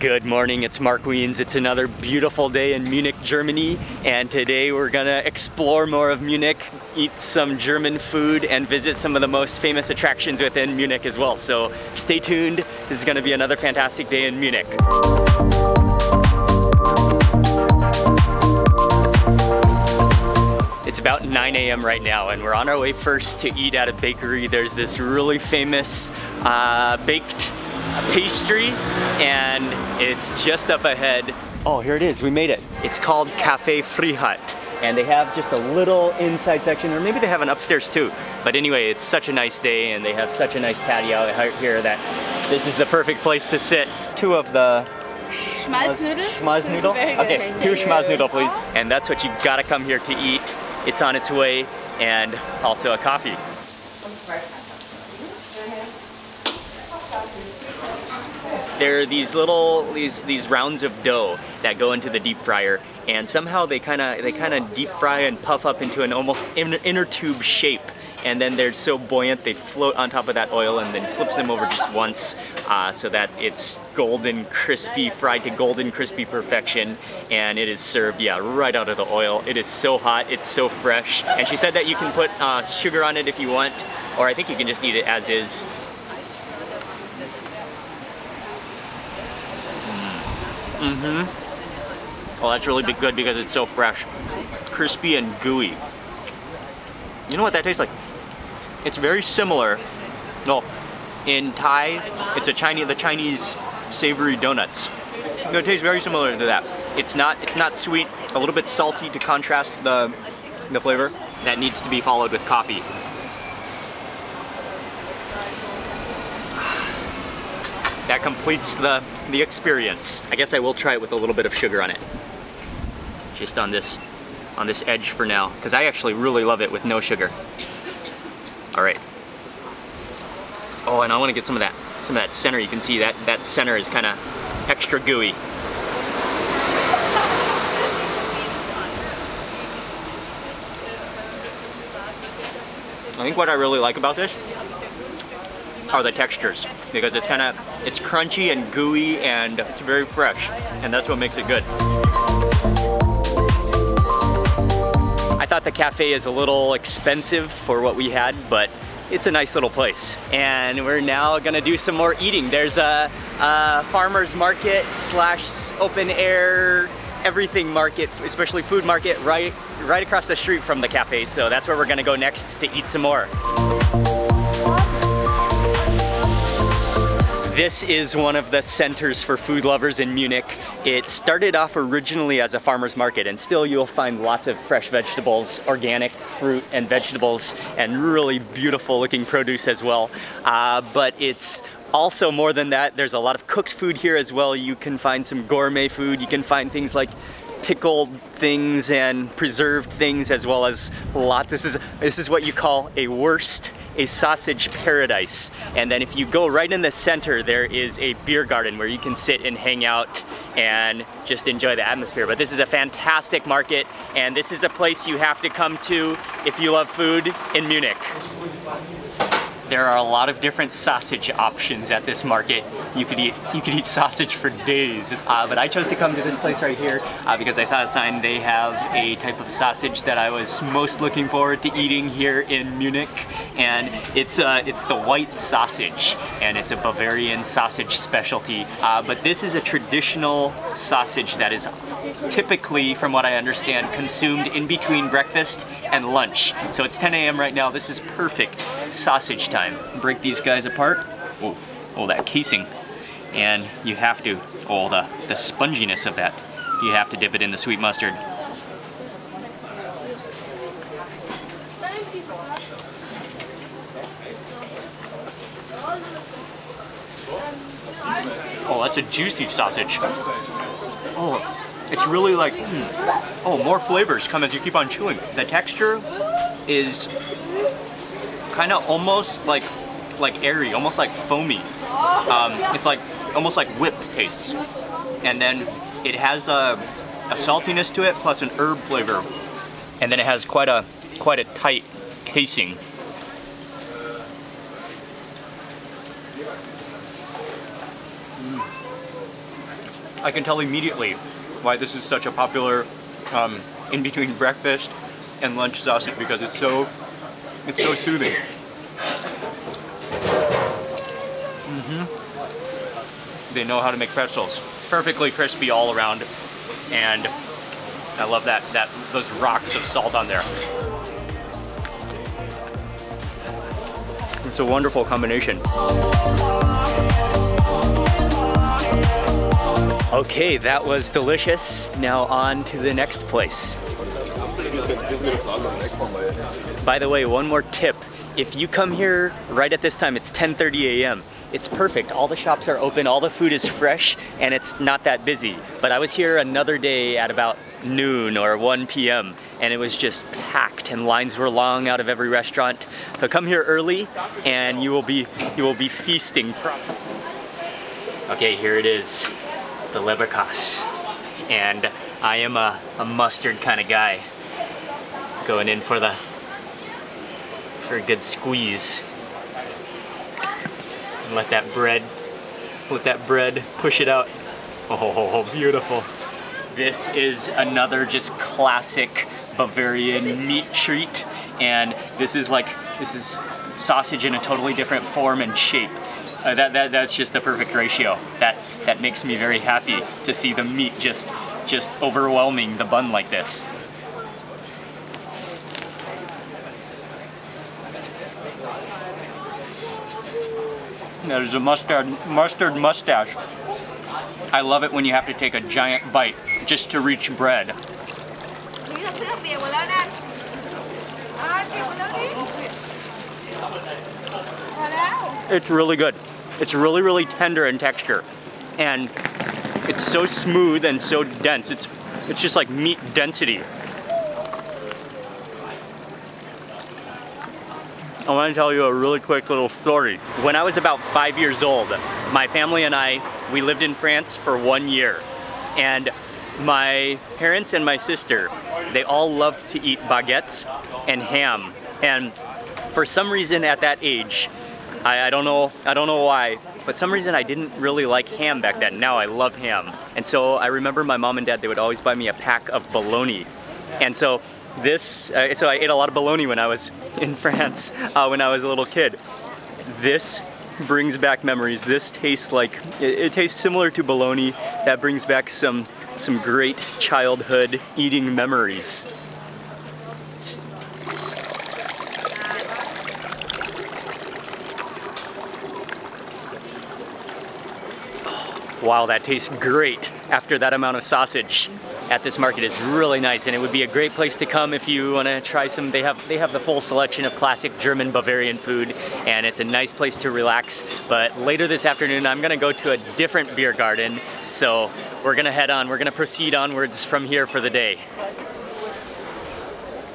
Good morning, it's Mark Wiens. It's another beautiful day in Munich, Germany, and today we're gonna explore more of Munich, eat some German food, and visit some of the most famous attractions within Munich as well. So stay tuned, this is gonna be another fantastic day in Munich. It's about 9 a.m. right now and we're on our way first to eat at a bakery. There's this really famous uh, baked pastry and it's just up ahead. Oh, here it is, we made it. It's called Cafe Frischhut and they have just a little inside section or maybe they have an upstairs too. But anyway, it's such a nice day and they have such a nice patio here that this is the perfect place to sit. Two of the Schmalznudel? Schmalznudel? Okay, two Schmalznudel please. And that's what you gotta come here to eat. It's on its way and also a coffee. There are these little these these rounds of dough that go into the deep fryer, and somehow they kind of they kind of deep fry and puff up into an almost inner, inner tube shape. And then they're so buoyant they float on top of that oil and then flips them over just once uh, so that it's golden crispy fried to golden crispy perfection. And it is served yeah right out of the oil. It is so hot it's so fresh. And she said that you can put uh, sugar on it if you want or I think you can just eat it as is Mm-hmm. Well, that's really good because it's so fresh. Crispy and gooey. You know what that tastes like? It's very similar. No, in Thai, it's a Chinese, the Chinese savory donuts. It tastes very similar to that. It's not, it's not sweet, a little bit salty to contrast the, the flavor. That needs to be followed with coffee. That completes the, the experience. I guess I will try it with a little bit of sugar on it. Just on this, on this edge for now, because I actually really love it with no sugar. All right. Oh, and I want to get some of that, some of that center. You can see that that center is kind of extra gooey. I think what I really like about this are the textures because it's kind of it's crunchy and gooey and it's very fresh and that's what makes it good. I thought the cafe is a little expensive for what we had but it's a nice little place and we're now gonna do some more eating. There's a, a farmer's market slash open air everything market, especially food market, right, right across the street from the cafe. So that's where we're gonna go next to eat some more. This is one of the centers for food lovers in Munich. It started off originally as a farmer's market and still you'll find lots of fresh vegetables, organic fruit and vegetables and really beautiful looking produce as well. Uh, but it's also more than that, there's a lot of cooked food here as well. You can find some gourmet food. You can find things like pickled things and preserved things as well as a lot. This is, this is what you call a wurst a sausage paradise. And then if you go right in the center, there is a beer garden where you can sit and hang out and just enjoy the atmosphere. But this is a fantastic market and this is a place you have to come to if you love food in Munich. There are a lot of different sausage options at this market. You could eat you could eat sausage for days. Uh, but I chose to come to this place right here uh, because I saw a sign they have a type of sausage that I was most looking forward to eating here in Munich, and it's uh, it's the white sausage, and it's a Bavarian sausage specialty. Uh, but this is a traditional sausage that is typically, from what I understand, consumed in between breakfast and lunch. So it's 10 a.m. right now. This is perfect sausage time time. Break these guys apart. Oh, oh, that casing. And you have to, oh, the, the sponginess of that. You have to dip it in the sweet mustard. Oh, that's a juicy sausage. Oh, it's really like, mm, oh, more flavors come as you keep on chewing. The texture is kind of almost like like airy, almost like foamy. Um, it's like almost like whipped tastes. And then it has a, a saltiness to it plus an herb flavor. And then it has quite a quite a tight casing. Mm. I can tell immediately why this is such a popular um, in between breakfast and lunch sausage because it's so it's so soothing. Mm-hmm. They know how to make pretzels. Perfectly crispy all around. And I love that, that those rocks of salt on there. It's a wonderful combination. Okay, that was delicious. Now on to the next place. By the way, one more tip. If you come here right at this time, it's 10.30 a.m. It's perfect. All the shops are open, all the food is fresh, and it's not that busy. But I was here another day at about noon or 1 p.m. and it was just packed and lines were long out of every restaurant. So come here early and you will be you will be feasting. Okay, here it is, the leberkas. And I am a, a mustard kind of guy. Going in for the for a good squeeze. And let that bread let that bread push it out. Oh, beautiful. This is another just classic Bavarian meat treat. And this is like, this is sausage in a totally different form and shape. Uh, that, that, that's just the perfect ratio. That, that makes me very happy to see the meat just, just overwhelming the bun like this. There's a mustard, mustard mustache. I love it when you have to take a giant bite just to reach bread. It's really good. It's really, really tender in texture. And it's so smooth and so dense. It's, it's just like meat density. I want to tell you a really quick little story. When I was about five years old, my family and I, we lived in France for one year. And my parents and my sister, they all loved to eat baguettes and ham. And for some reason at that age, I, I, don't know, I don't know why, but some reason I didn't really like ham back then. Now I love ham. And so I remember my mom and dad, they would always buy me a pack of bologna. And so this, uh, so I ate a lot of bologna when I was in France, uh, when I was a little kid. This brings back memories. This tastes like, it, it tastes similar to bologna. That brings back some, some great childhood eating memories. Wow, that tastes great after that amount of sausage at this market is really nice and it would be a great place to come if you want to try some they have they have the full selection of classic German Bavarian food and it's a nice place to relax but later this afternoon I'm gonna go to a different beer garden so we're gonna head on we're gonna proceed onwards from here for the day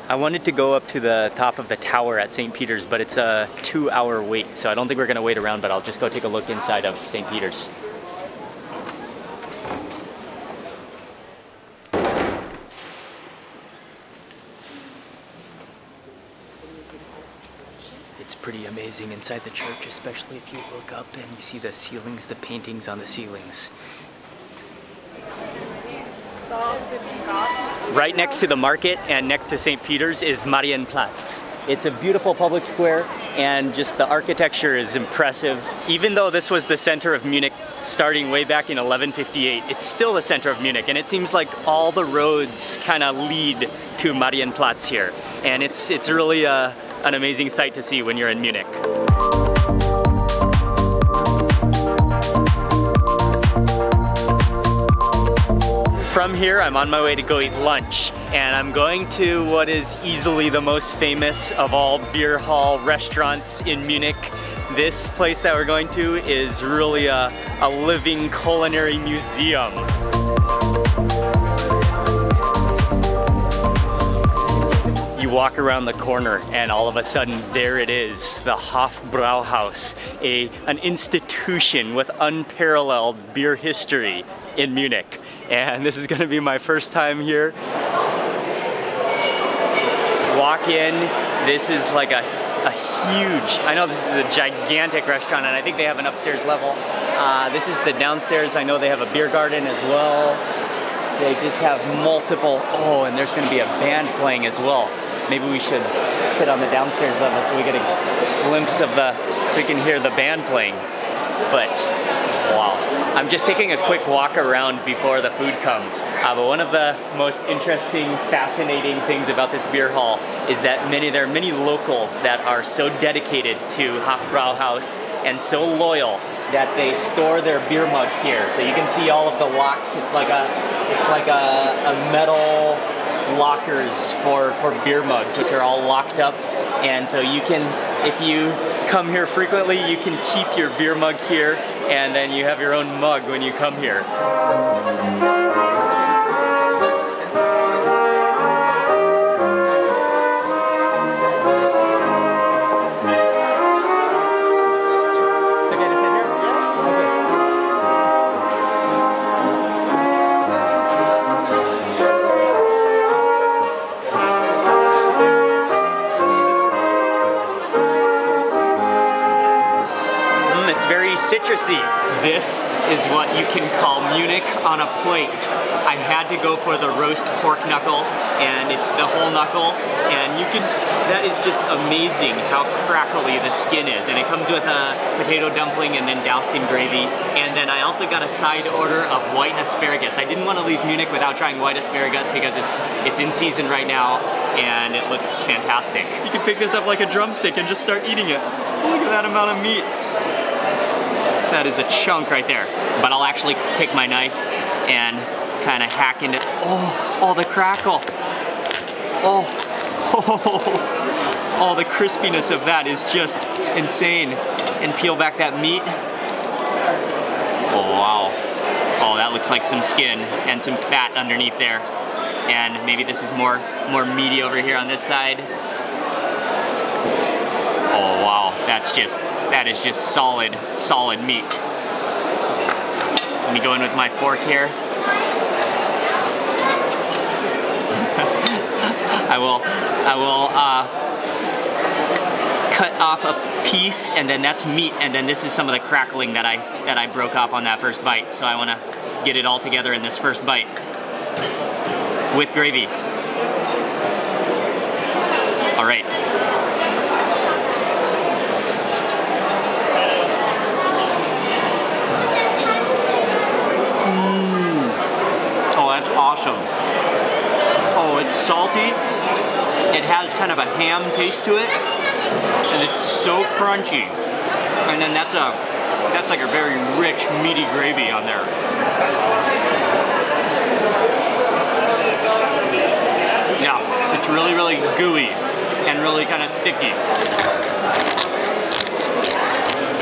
I wanted to go up to the top of the tower at St. Peter's, but it's a two hour wait, so I don't think we're gonna wait around, but I'll just go take a look inside of St. Peter's. Pretty amazing inside the church, especially if you look up and you see the ceilings, the paintings on the ceilings. Right next to the market and next to St. Peter's is Marienplatz. It's a beautiful public square and just the architecture is impressive. Even though this was the center of Munich starting way back in 1158, it's still the center of Munich and it seems like all the roads kind of lead to Marienplatz here. And it's, it's really a, an amazing sight to see when you're in Munich. From here, I'm on my way to go eat lunch, and I'm going to what is easily the most famous of all beer hall restaurants in Munich. This place that we're going to is really a, a living culinary museum. Walk around the corner and all of a sudden there it is, the Hofbräuhaus, a, an institution with unparalleled beer history in Munich. And this is gonna be my first time here. Walk in, this is like a, a huge, I know this is a gigantic restaurant and I think they have an upstairs level. Uh, this is the downstairs. I know they have a beer garden as well. They just have multiple, oh, and there's gonna be a band playing as well. Maybe we should sit on the downstairs level so we get a glimpse of the, so we can hear the band playing. But, wow. I'm just taking a quick walk around before the food comes. Uh, but one of the most interesting, fascinating things about this beer hall is that many there are many locals that are so dedicated to Hofbräuhaus and so loyal that they store their beer mug here. So you can see all of the locks. It's like a it's like a, a metal lockers for, for beer mugs, which are all locked up. And so you can, if you come here frequently, you can keep your beer mug here, and then you have your own mug when you come here. Citrusy. This is what you can call Munich on a plate. I had to go for the roast pork knuckle, and it's the whole knuckle, and you can, that is just amazing how crackly the skin is. And it comes with a potato dumpling and then doused in gravy. And then I also got a side order of white asparagus. I didn't want to leave Munich without trying white asparagus because it's, it's in season right now, and it looks fantastic. You can pick this up like a drumstick and just start eating it. Look at that amount of meat. That is a chunk right there. But I'll actually take my knife and kind of hack into, oh, oh, the crackle. Oh, oh, oh, the crispiness of that is just insane. And peel back that meat. Oh, wow. Oh, that looks like some skin and some fat underneath there. And maybe this is more, more meaty over here on this side. Oh, wow, that's just, that is just solid, solid meat. Let me go in with my fork here. I will, I will uh, cut off a piece, and then that's meat, and then this is some of the crackling that I that I broke off on that first bite. So I want to get it all together in this first bite with gravy. All right. Oh, that's awesome. Oh, it's salty. It has kind of a ham taste to it, and it's so crunchy. And then that's a that's like a very rich, meaty gravy on there. Yeah, it's really, really gooey and really kind of sticky.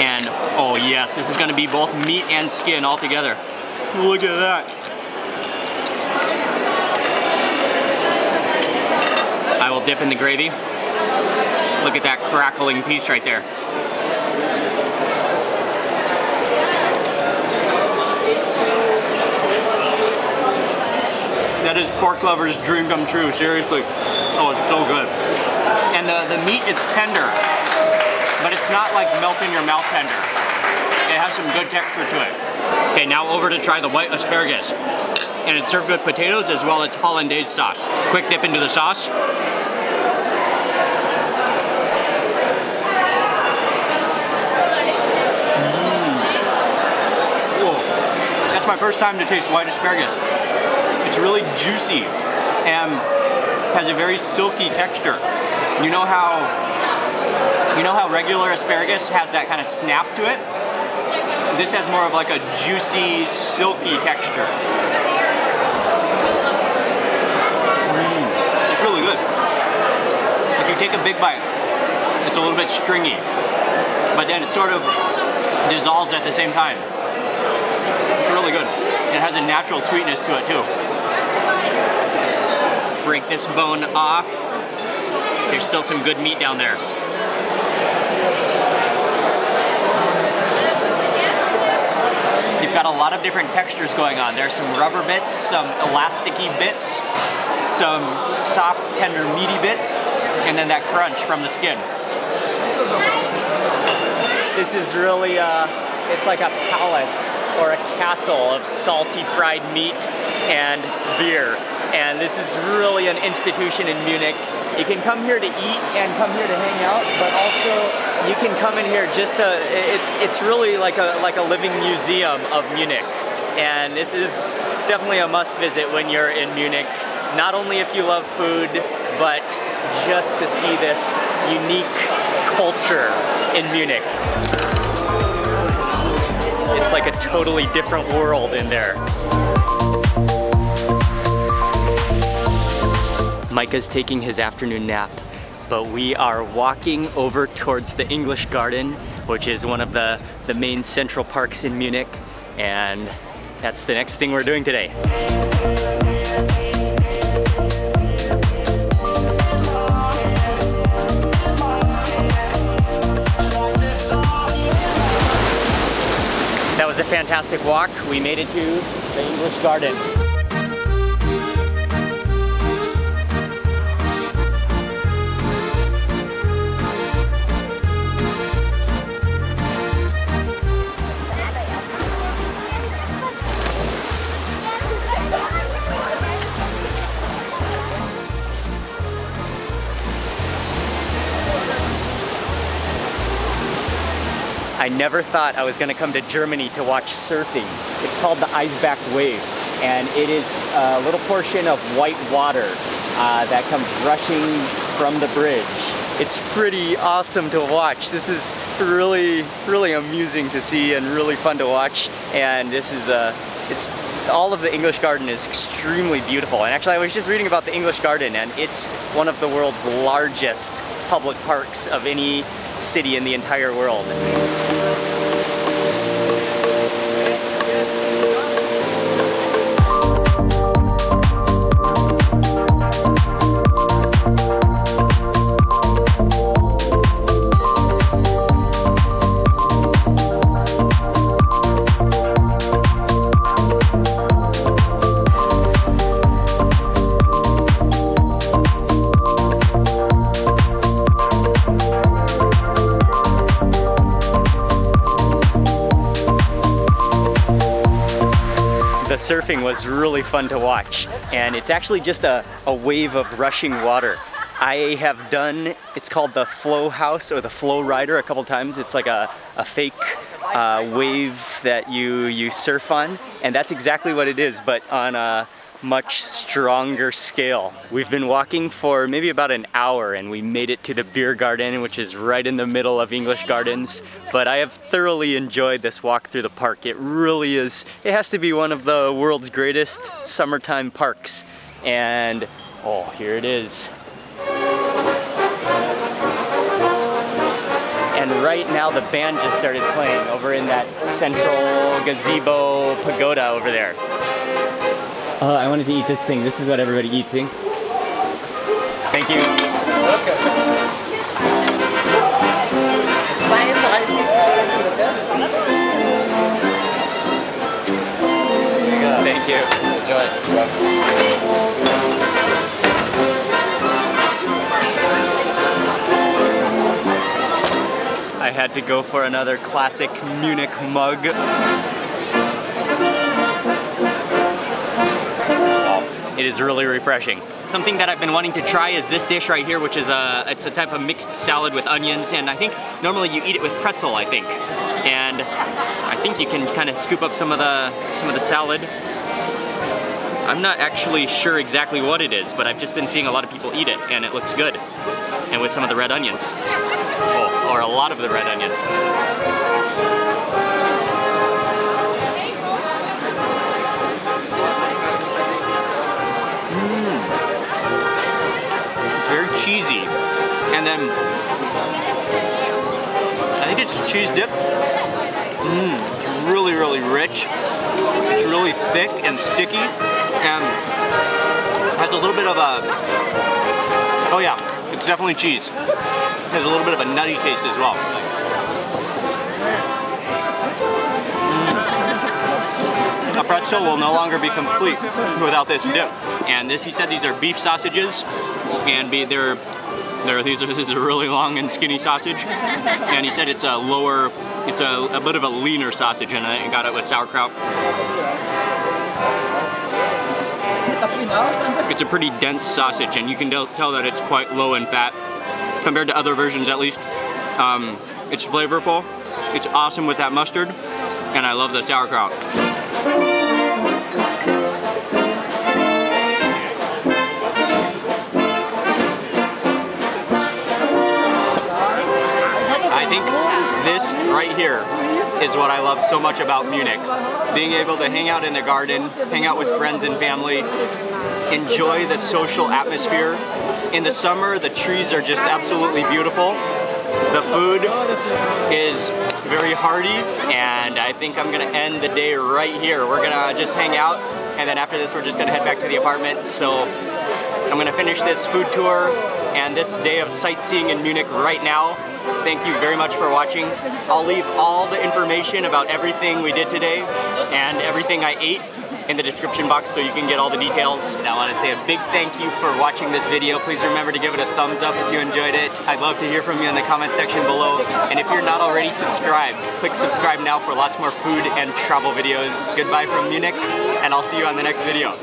And oh yes, this is going to be both meat and skin all together. Look at that. Dip in the gravy. Look at that crackling piece right there. That is pork lover's dream come true, seriously. Oh, it's so good. And the, the meat is tender, but it's not like melt in your mouth tender. It has some good texture to it. Okay, now over to try the white asparagus. And it's served with potatoes as well as hollandaise sauce. Quick dip into the sauce. That's my first time to taste white asparagus. It's really juicy and has a very silky texture. You know how you know how regular asparagus has that kind of snap to it? This has more of like a juicy, silky texture. Mm, it's really good. If you take a big bite, it's a little bit stringy, but then it sort of dissolves at the same time. Really good. It has a natural sweetness to it too. Break this bone off. There's still some good meat down there. You've got a lot of different textures going on. There's some rubber bits, some elasticy bits, some soft, tender, meaty bits, and then that crunch from the skin. This is really, uh, it's like a palace or a castle of salty fried meat and beer. And this is really an institution in Munich. You can come here to eat and come here to hang out, but also you can come in here just to, it's, it's really like a, like a living museum of Munich. And this is definitely a must visit when you're in Munich. Not only if you love food, but just to see this unique culture in Munich. It's like a totally different world in there. Micah's taking his afternoon nap, but we are walking over towards the English Garden, which is one of the, the main central parks in Munich, and that's the next thing we're doing today. That was a fantastic walk. We made it to the English Garden. I never thought I was gonna come to Germany to watch surfing. It's called the Eisbach Wave, and it is a little portion of white water uh, that comes rushing from the bridge. It's pretty awesome to watch. This is really, really amusing to see and really fun to watch. And this is a, uh, it's all of the English Garden is extremely beautiful. And actually I was just reading about the English Garden and it's one of the world's largest public parks of any city in the entire world. Surfing was really fun to watch. And it's actually just a, a wave of rushing water. I have done, it's called the flow house or the FlowRider a couple times. It's like a, a fake uh, wave that you, you surf on. And that's exactly what it is, but on a, much stronger scale. We've been walking for maybe about an hour and we made it to the beer garden, which is right in the middle of English Gardens. But I have thoroughly enjoyed this walk through the park. It really is, it has to be one of the world's greatest summertime parks. And, oh, here it is. And right now the band just started playing over in that central gazebo pagoda over there. Uh, I wanted to eat this thing. This is what everybody eats. See? Thank you. Thank you. Enjoy. I had to go for another classic Munich mug. It is really refreshing. Something that I've been wanting to try is this dish right here, which is a, it's a type of mixed salad with onions, and I think normally you eat it with pretzel, I think. And I think you can kind of scoop up some of the, some of the salad. I'm not actually sure exactly what it is, but I've just been seeing a lot of people eat it, and it looks good. And with some of the red onions. Oh, or a lot of the red onions. Cheesy. And then I think it's a cheese dip. Mmm, it's really, really rich. It's really thick and sticky and has a little bit of a, oh yeah, it's definitely cheese. It has a little bit of a nutty taste as well. Mm. A pretzel will no longer be complete without this dip. And this, he said these are beef sausages and be they're There, these are, this is a really long and skinny sausage, and he said it's a lower, it's a, a bit of a leaner sausage, and I got it with sauerkraut. It's a pretty dense sausage, and you can tell that it's quite low in fat, compared to other versions at least. Um, it's flavorful, it's awesome with that mustard, and I love the sauerkraut. This right here is what I love so much about Munich. Being able to hang out in the garden, hang out with friends and family, enjoy the social atmosphere. In the summer, the trees are just absolutely beautiful. The food is very hearty, and I think I'm gonna end the day right here. We're gonna just hang out, and then after this, we're just gonna head back to the apartment. So I'm gonna finish this food tour and this day of sightseeing in Munich right now. Thank you very much for watching. I'll leave all the information about everything we did today and everything I ate in the description box so you can get all the details. And I want to say a big thank you for watching this video. Please remember to give it a thumbs up if you enjoyed it. I'd love to hear from you in the comment section below. And if you're not already subscribed, click subscribe now for lots more food and travel videos. Goodbye from Munich, and I'll see you on the next video.